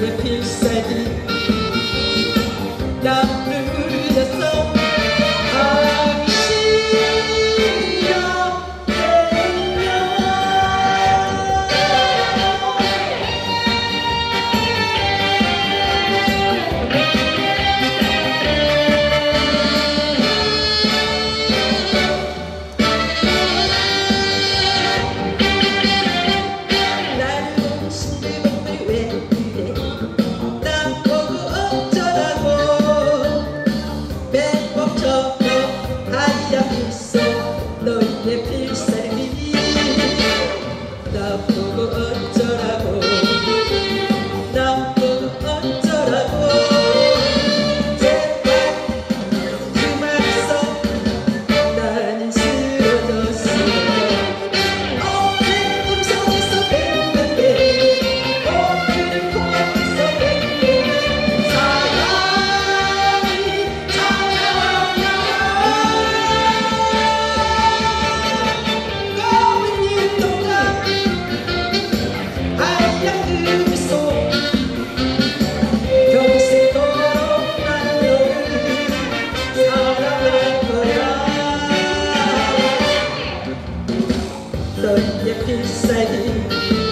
Repeat steady. 对，一切